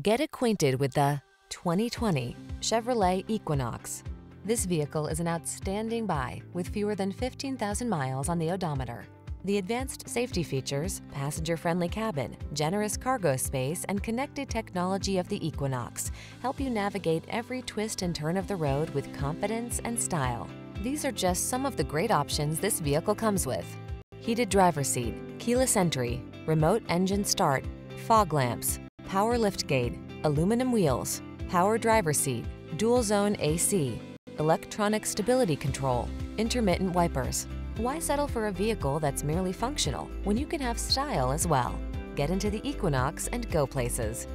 Get acquainted with the 2020 Chevrolet Equinox. This vehicle is an outstanding buy with fewer than 15,000 miles on the odometer. The advanced safety features, passenger-friendly cabin, generous cargo space, and connected technology of the Equinox help you navigate every twist and turn of the road with confidence and style. These are just some of the great options this vehicle comes with. Heated driver seat, keyless entry, remote engine start, fog lamps, power liftgate, aluminum wheels, power driver seat, dual zone AC, electronic stability control, intermittent wipers. Why settle for a vehicle that's merely functional when you can have style as well? Get into the Equinox and go places.